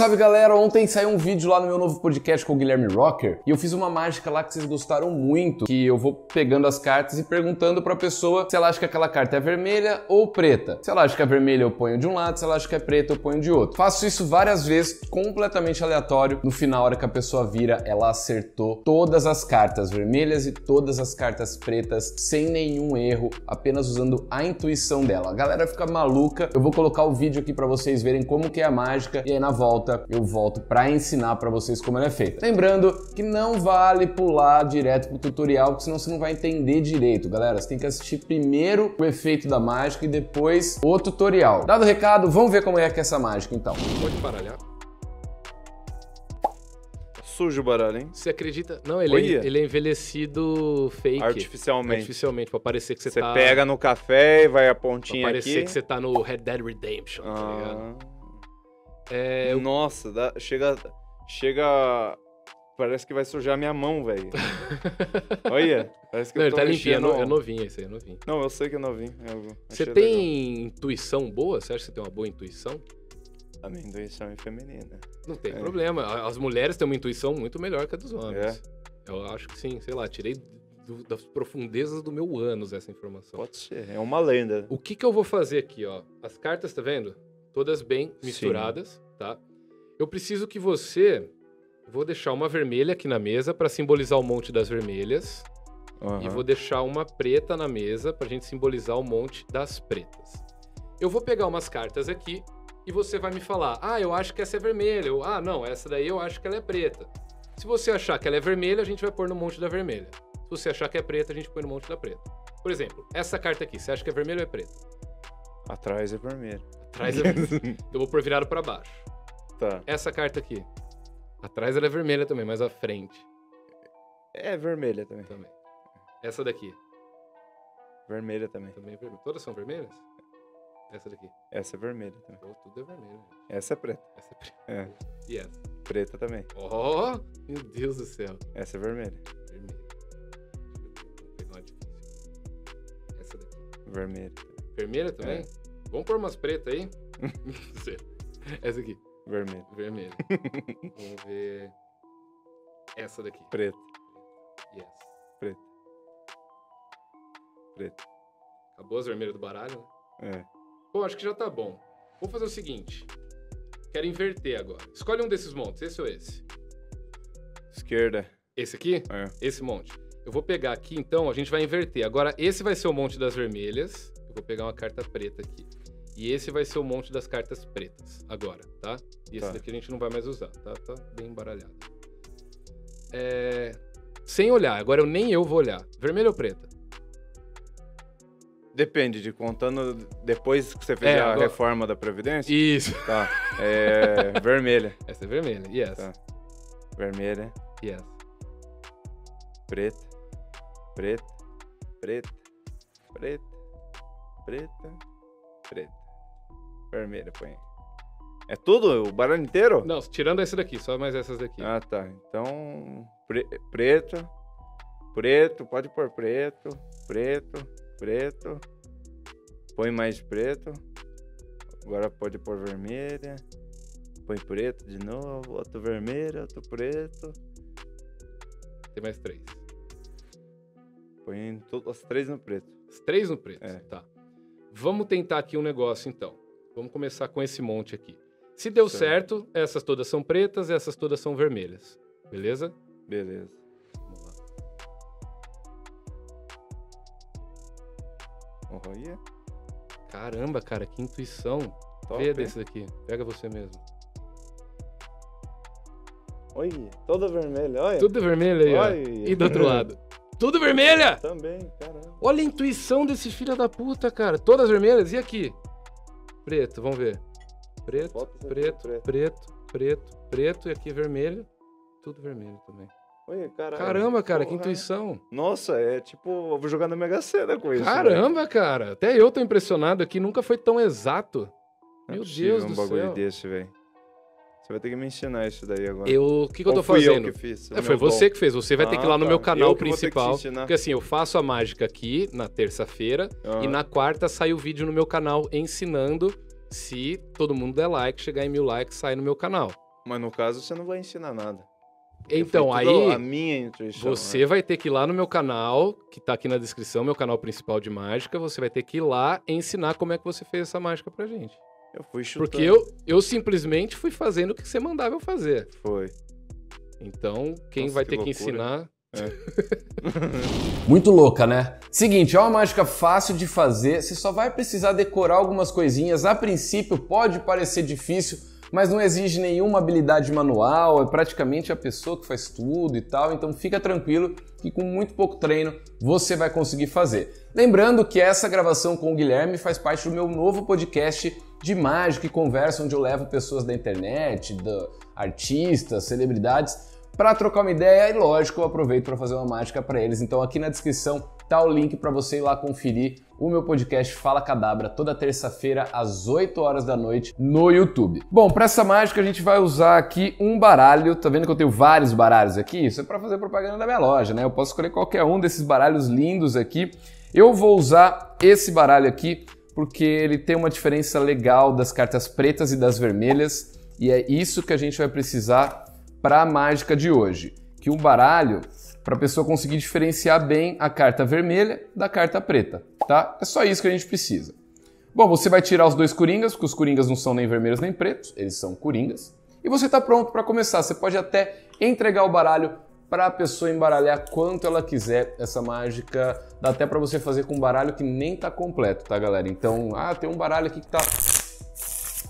salve galera! Ontem saiu um vídeo lá no meu novo podcast com o Guilherme Rocker e eu fiz uma mágica lá que vocês gostaram muito, que eu vou pegando as cartas e perguntando pra pessoa se ela acha que aquela carta é vermelha ou preta. Se ela acha que é vermelha eu ponho de um lado, se ela acha que é preta eu ponho de outro. Faço isso várias vezes, completamente aleatório. No final, a hora que a pessoa vira, ela acertou todas as cartas vermelhas e todas as cartas pretas sem nenhum erro, apenas usando a intuição dela. A galera fica maluca. Eu vou colocar o vídeo aqui pra vocês verem como que é a mágica e aí na volta eu volto para ensinar para vocês como ela é feita. Lembrando que não vale pular direto pro tutorial, porque senão você não vai entender direito, galera. Você tem que assistir primeiro o efeito da mágica e depois o tutorial. Dado o recado, vamos ver como é que é essa mágica então. Pode baralhar. Sujo o baralho, hein? Você acredita? Não, ele, é, ele é envelhecido fake. Artificialmente. Artificialmente, pra parecer que você, Você tá... pega no café e vai a Pra pontinha parecer aqui. que você tá no Red Dead Redemption, tá ligado? É, eu- Nossa, dá- chega. Chega. Parece que vai sujar minha mão, velho. Olha, parece que Não, eu ele tô tá limpinho, é, no- é novinho esse aí, é novinho. Não, eu sei que é novinho. Você tem intuição boa? Você acha que você tem uma boa intuição? legal. A minha intuição é feminina. Não tem É. problema. As mulheres têm uma intuição muito melhor que a dos homens. É? Eu acho que sim, sei lá, tirei do- das profundezas do meu ânus essa informação. Pode ser, é uma lenda. O que que eu vou fazer aqui, ó? As cartas, tá vendo? Todas bem misturadas, tá? Eu preciso que você... Vou deixar uma vermelha aqui na mesa pra simbolizar o monte das vermelhas. E Aham. vou deixar uma preta na mesa pra gente simbolizar o monte das pretas. Eu vou pegar umas cartas aqui e você vai me falar: ah, eu acho que essa é vermelha. Ou, ah, não, essa daí eu acho que ela é preta. Se você achar que ela é vermelha, a gente vai pôr no monte da vermelha. Se você achar que é preta, a gente põe no monte da preta. Por exemplo, essa carta aqui, você acha que é vermelha ou é preta? Atrás é vermelho. Atrás é vermelha. eu vou pôr virado pra baixo. Tá. Essa carta aqui. Atrás ela é vermelha também, mas à frente É vermelha também. também. Essa daqui Vermelha também. também é vermelha. Todas são vermelhas? Essa daqui. Essa é vermelha também. Pô, tudo é vermelho, gente. Essa é preta. Essa é preta. É. E essa? Preta também. Oh, meu Deus do céu. Essa é vermelha. Difícil. Essa daqui. Vermelha. Vermelha também? É. Vamos pôr umas pretas aí? Essa aqui. Vermelha. Vermelha. Vamos ver. Essa daqui. Preta. E essa. Preta. Preta. Acabou as vermelhas do baralho, né? É. Pô, acho que já tá bom. Vou fazer o seguinte. Quero inverter agora. Escolhe um desses montes, esse ou esse? Esquerda. Esse aqui? É. Esse monte. Eu vou pegar aqui, então, a gente vai inverter. Agora, esse vai ser o monte das vermelhas. Eu vou pegar uma carta preta aqui. E esse vai ser o monte das cartas pretas, agora, tá? E esse Tá. daqui a gente não vai mais usar, tá? Tá bem embaralhado. É... Sem olhar, agora eu nem eu vou olhar. Vermelho ou preta? Depende de contando depois que você fez É, a agora- reforma da Previdência. Isso. Tá. É. vermelha. Essa é vermelha. Essa? Tá. Vermelha. Essa? Preta. Preta. Preta. Preta. Preta. Preta. Vermelha, põe. É tudo? O baralho inteiro? Não, tirando essa daqui, só mais essas daqui. Ah, tá. Então. pre- preto. Preto. Pode pôr preto. Preto. Preto. Põe mais preto. Agora pode pôr vermelha. Põe preto de novo. Outro vermelho. Outro preto. Tem mais três. Põe as três no preto. As três no preto. É. Tá. Vamos tentar aqui um negócio, então. Vamos começar com esse monte aqui. Se deu Certo. certo, essas todas são pretas, essas todas são vermelhas. Beleza? Beleza. Vamos lá. Olha. Caramba, cara, que intuição. Top, Vê desse daqui. Pega você mesmo. Olha. Toda vermelha. Olha. Tudo vermelho aí, ó. Olha. E do outro lado. Tudo vermelha! Também, caramba. Olha a intuição desse filho da puta, cara. Todas vermelhas. E aqui? Preto, vamos ver. Preto, preto, preto. preto, preto, preto. E aqui vermelho. Tudo vermelho também. Olha, caralho. Caramba, cara, que Porra. intuição. Nossa, é tipo, eu vou jogar na Mega Sena com isso. né? Caramba, cara. Até eu tô impressionado aqui. Nunca foi tão exato. Não é Meu Deus um do bagulho céu. desse, velho. Você vai ter que me ensinar isso daí agora. Eu, o que, que eu tô fazendo? eu que fiz? É, foi meu você que fez. Você vai ter que ir Ah, lá no tá. meu canal principal. Porque assim, eu faço a mágica aqui na terça-feira Ah, e na quarta sai o vídeo no meu canal ensinando se todo mundo der like, chegar em mil likes, sai no meu canal. Mas no caso você não vai ensinar nada. Então, aí A minha intuição. Você né? vai ter que ir lá no meu canal, que tá aqui na descrição, meu canal principal de mágica. Você vai ter que ir lá ensinar como é que você fez essa mágica pra gente. Eu fui chutando. Porque eu, eu simplesmente fui fazendo o que você mandava eu fazer. Foi. Então, quem Nossa, vai que ter que loucura. ensinar. Muito louca, né? Seguinte, é uma mágica fácil de fazer, você só vai precisar decorar algumas coisinhas. A princípio pode parecer difícil, mas não exige nenhuma habilidade manual, é praticamente a pessoa que faz tudo e tal, então fica tranquilo que com muito pouco treino você vai conseguir fazer. Lembrando que essa gravação com o Guilherme faz parte do meu novo podcast de mágica e conversa, onde eu levo pessoas da internet, da artistas, celebridades para trocar uma ideia e lógico eu aproveito para fazer uma mágica para eles. Então aqui na descrição tá o link para você ir lá conferir o meu podcast Fala Cadabra toda terça-feira às 8 horas da noite no YouTube. Bom, para essa mágica a gente vai usar aqui um baralho. Tá vendo que eu tenho vários baralhos aqui? Isso é para fazer propaganda da minha loja, né? Eu posso escolher qualquer um desses baralhos lindos aqui. Eu vou usar esse baralho aqui porque ele tem uma diferença legal das cartas pretas e das vermelhas e é isso que a gente vai precisar para a mágica de hoje, que um baralho para a pessoa conseguir diferenciar bem a carta vermelha da carta preta, tá? É só isso que a gente precisa. Bom, você vai tirar os dois coringas, porque os coringas não são nem vermelhos nem pretos, eles são coringas. E você está pronto para começar. Você pode até entregar o baralho para a pessoa embaralhar quanto ela quiser. Essa mágica dá até para você fazer com um baralho que nem tá completo, tá, galera? Então, ah, tem um baralho aqui que tá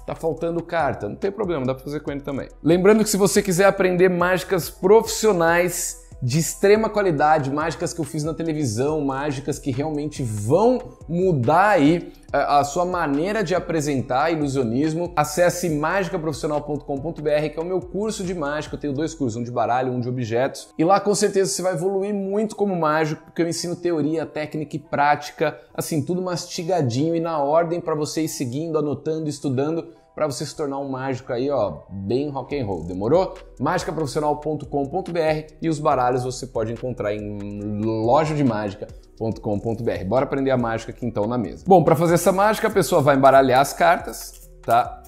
tá faltando carta. Não tem problema, dá pra fazer com ele também. Lembrando que se você quiser aprender mágicas profissionais de extrema qualidade, mágicas que eu fiz na televisão, mágicas que realmente vão mudar aí a a sua maneira de apresentar ilusionismo, acesse mágicaprofissional.com.br, que é o meu curso de mágica. Eu tenho dois cursos, um de baralho, um de objetos. E lá com certeza você vai evoluir muito como mágico, porque eu ensino teoria, técnica e prática, assim, tudo mastigadinho e na ordem para você ir seguindo, anotando, estudando para você se tornar um mágico aí, ó, bem rock and roll. Demorou? mágicaprofissional.com.br e os baralhos você pode encontrar em loja de mágica.com.br. Bora aprender a mágica aqui então na mesa. Bom, para fazer essa mágica, a pessoa vai embaralhar as cartas, tá?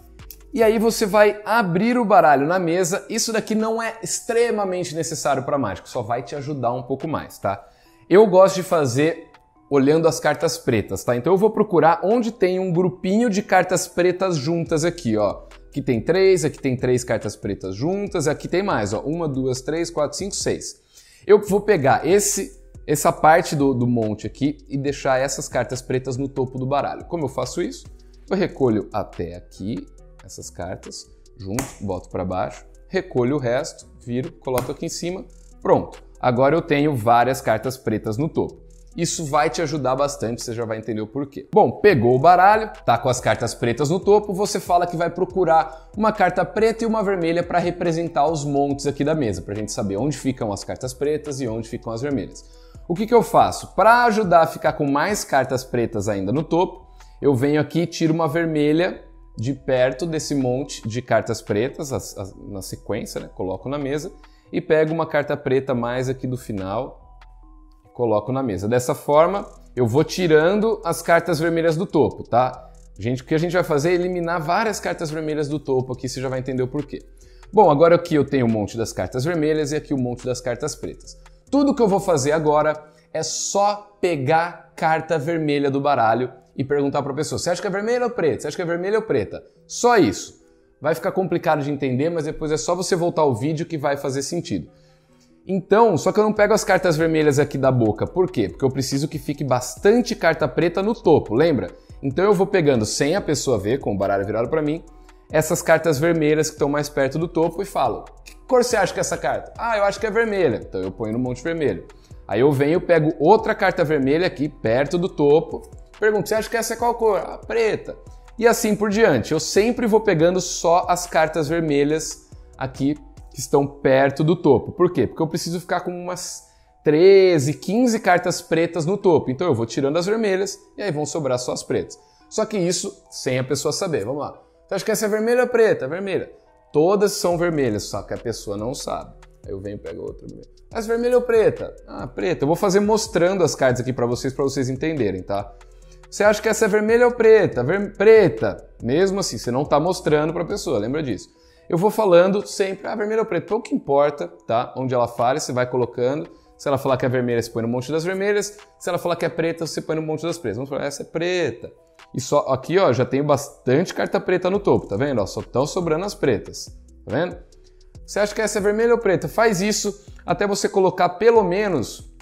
E aí você vai abrir o baralho na mesa. Isso daqui não é extremamente necessário para mágica, só vai te ajudar um pouco mais, tá? Eu gosto de fazer olhando as cartas pretas, tá? Então eu vou procurar onde tem um grupinho de cartas pretas juntas aqui, ó. Aqui tem três, aqui tem três cartas pretas juntas, aqui tem mais, ó. Uma, duas, três, quatro, cinco, seis. Eu vou pegar esse, essa parte do, do monte aqui e deixar essas cartas pretas no topo do baralho. Como eu faço isso? Eu recolho até aqui essas cartas, junto, boto para baixo, recolho o resto, viro, coloco aqui em cima, pronto. Agora eu tenho várias cartas pretas no topo. Isso vai te ajudar bastante, você já vai entender o porquê. Bom, pegou o baralho, tá com as cartas pretas no topo, você fala que vai procurar uma carta preta e uma vermelha para representar os montes aqui da mesa, para a gente saber onde ficam as cartas pretas e onde ficam as vermelhas. O que, que eu faço? Para ajudar a ficar com mais cartas pretas ainda no topo, eu venho aqui e tiro uma vermelha de perto desse monte de cartas pretas, as- as- na sequência, né? coloco na mesa, e pego uma carta preta mais aqui do final coloco na mesa. Dessa forma, eu vou tirando as cartas vermelhas do topo, tá? Gente, o que a gente vai fazer é eliminar várias cartas vermelhas do topo aqui, você já vai entender o porquê. Bom, agora aqui eu tenho um monte das cartas vermelhas e aqui um monte das cartas pretas. Tudo que eu vou fazer agora é só pegar carta vermelha do baralho e perguntar para a pessoa: você acha que é vermelha ou preta? Você acha que é vermelha ou preta? Só isso. Vai ficar complicado de entender, mas depois é só você voltar o vídeo que vai fazer sentido. Então, só que eu não pego as cartas vermelhas aqui da boca. Por quê? Porque eu preciso que fique bastante carta preta no topo, lembra? Então eu vou pegando sem a pessoa ver, com o baralho virado para mim, essas cartas vermelhas que estão mais perto do topo e falo: "Que cor você acha que é essa carta?" "Ah, eu acho que é vermelha." Então eu ponho no monte vermelho. Aí eu venho, pego outra carta vermelha aqui perto do topo, pergunto: "Você acha que essa é qual cor?" "Ah, preta." E assim por diante. Eu sempre vou pegando só as cartas vermelhas aqui que estão perto do topo. Por quê? Porque eu preciso ficar com umas 13, 15 cartas pretas no topo. Então eu vou tirando as vermelhas e aí vão sobrar só as pretas. Só que isso sem a pessoa saber. Vamos lá. Você acha que essa é vermelha ou preta? Vermelha. Todas são vermelhas, só que a pessoa não sabe. Aí eu venho e pego outra. Essa vermelha ou preta? Ah, preta. Eu vou fazer mostrando as cartas aqui para vocês, para vocês entenderem, tá? Você acha que essa é vermelha ou preta? Ver... Preta. Mesmo assim, você não está mostrando para a pessoa, lembra disso. Eu vou falando sempre, ah, vermelho ou preto, pouco importa, tá? Onde ela fale, você vai colocando. Se ela falar que é vermelha, você põe no monte das vermelhas. Se ela falar que é preta, você põe no monte das pretas. Vamos falar, essa é preta. E só aqui, ó, já tenho bastante carta preta no topo, tá vendo? Ó, só estão sobrando as pretas, tá vendo? Você acha que essa é vermelha ou preta? Faz isso até você colocar pelo menos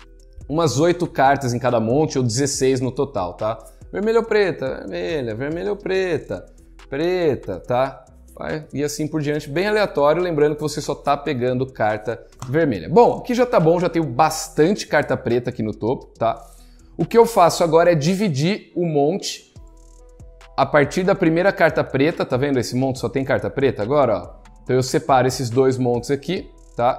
umas 8 cartas em cada monte ou 16 no total, tá? Vermelha ou preta? Vermelha, vermelha ou preta? Preta, tá? Vai, e assim por diante, bem aleatório, lembrando que você só tá pegando carta vermelha. Bom, aqui já tá bom, já tenho bastante carta preta aqui no topo, tá? O que eu faço agora é dividir o monte a partir da primeira carta preta, tá vendo? Esse monte só tem carta preta agora, ó. Então eu separo esses dois montes aqui, tá?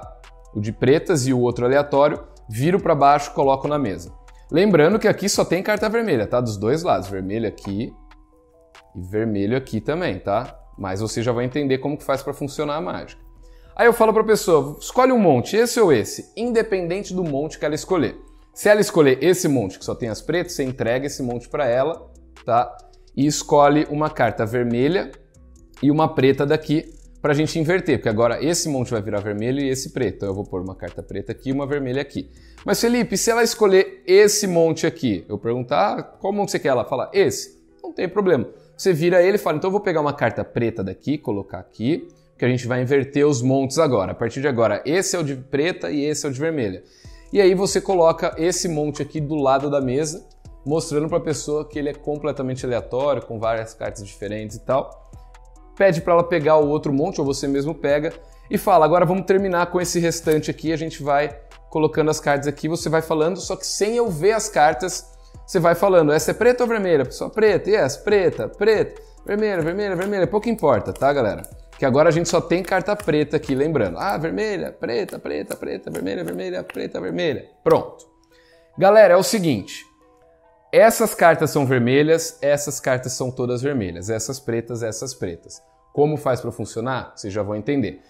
O de pretas e o outro aleatório, viro para baixo, coloco na mesa. Lembrando que aqui só tem carta vermelha, tá? Dos dois lados, vermelho aqui e vermelho aqui também, tá? Mas você já vai entender como que faz para funcionar a mágica. Aí eu falo para a pessoa, escolhe um monte, esse ou esse, independente do monte que ela escolher. Se ela escolher esse monte que só tem as pretas, você entrega esse monte para ela, tá? E escolhe uma carta vermelha e uma preta daqui para a gente inverter, porque agora esse monte vai virar vermelho e esse preto. Então eu vou pôr uma carta preta aqui e uma vermelha aqui. Mas Felipe, se ela escolher esse monte aqui, eu perguntar ah, qual monte você quer, ela fala esse, não tem problema. Você vira ele e fala, então eu vou pegar uma carta preta daqui, colocar aqui, que a gente vai inverter os montes agora. A partir de agora, esse é o de preta e esse é o de vermelha. E aí você coloca esse monte aqui do lado da mesa, mostrando para a pessoa que ele é completamente aleatório, com várias cartas diferentes e tal pede para ela pegar o outro monte, ou você mesmo pega, e fala: agora vamos terminar com esse restante aqui, a gente vai colocando as cartas aqui, você vai falando, só que sem eu ver as cartas, você vai falando: essa é preta ou vermelha? Só preta, e essa? Preta, preta, vermelha, vermelha, vermelha, pouco importa, tá, galera? Que agora a gente só tem carta preta aqui, lembrando. Ah, vermelha, preta, preta, preta, vermelha, vermelha, preta, vermelha. Pronto. Galera, é o seguinte. Essas cartas são vermelhas, essas cartas são todas vermelhas, essas pretas, essas pretas. Como faz para funcionar? Vocês já vão entender.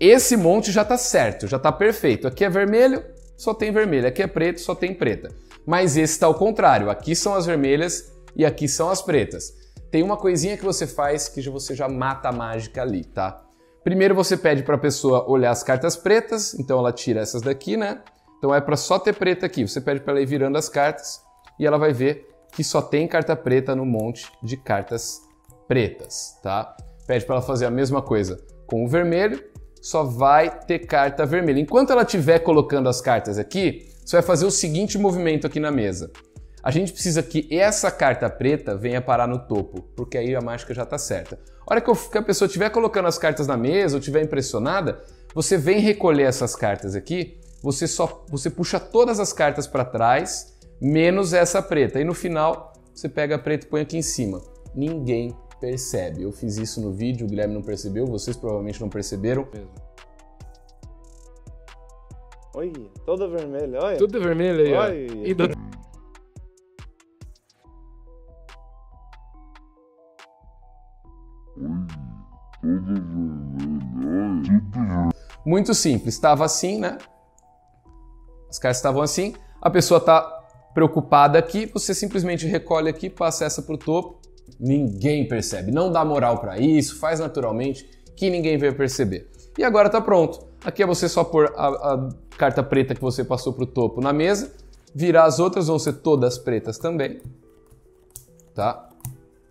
Esse monte já está certo, já está perfeito. Aqui é vermelho, só tem vermelho. Aqui é preto, só tem preta. Mas esse está ao contrário. Aqui são as vermelhas e aqui são as pretas. Tem uma coisinha que você faz que você já mata a mágica ali, tá? Primeiro você pede para a pessoa olhar as cartas pretas, então ela tira essas daqui, né? Então é para só ter preta aqui. Você pede para ela ir virando as cartas e ela vai ver que só tem carta preta no monte de cartas pretas, tá? Pede para ela fazer a mesma coisa com o vermelho, só vai ter carta vermelha. Enquanto ela estiver colocando as cartas aqui, você vai fazer o seguinte movimento aqui na mesa. A gente precisa que essa carta preta venha parar no topo, porque aí a mágica já está certa. A hora que a pessoa estiver colocando as cartas na mesa ou estiver impressionada, você vem recolher essas cartas aqui, você só você puxa todas as cartas para trás menos essa preta. E no final, você pega a preta e põe aqui em cima. Ninguém percebe. Eu fiz isso no vídeo, o Guilherme não percebeu, vocês provavelmente não perceberam. Oi, toda vermelha, olha. Tudo vermelho aí, Olha. E do... Muito simples, estava assim, né? As cartas estavam assim, a pessoa está preocupada aqui, você simplesmente recolhe aqui, passa essa para o topo, ninguém percebe. Não dá moral para isso, faz naturalmente, que ninguém vai perceber. E agora está pronto. Aqui é você só pôr a, a carta preta que você passou para o topo na mesa, virar as outras, vão ser todas pretas também, tá?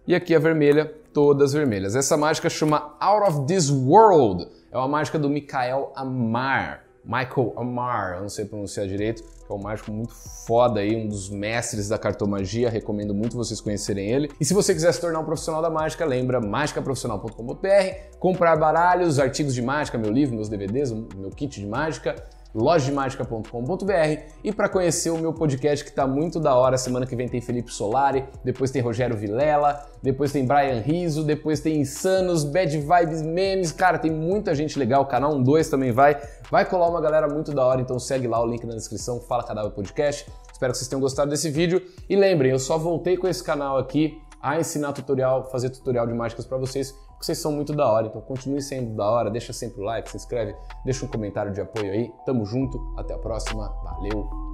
E aqui a vermelha, todas vermelhas. Essa mágica chama Out of This World. É uma mágica do Michael Amar. Michael Amar, eu não sei pronunciar direito, que é um mágico muito foda aí, um dos mestres da cartomagia, recomendo muito vocês conhecerem ele. E se você quiser se tornar um profissional da mágica, lembra mágicaprofissional.com.br, comprar baralhos, artigos de mágica, meu livro, meus DVDs, meu kit de mágica, lojademagica.com.br e para conhecer o meu podcast que tá muito da hora, semana que vem tem Felipe Solari, depois tem Rogério Vilela, depois tem Brian Riso, depois tem Insanos, Bad Vibes, Memes, cara, tem muita gente legal, o canal 12 também vai, vai colar uma galera muito da hora, então segue lá o link na descrição, Fala Cadáver Podcast. Espero que vocês tenham gostado desse vídeo. E lembrem, eu só voltei com esse canal aqui a ensinar tutorial, fazer tutorial de mágicas para vocês, vocês são muito da hora. Então continue sendo da hora, deixa sempre o like, se inscreve, deixa um comentário de apoio aí. Tamo junto, até a próxima, valeu!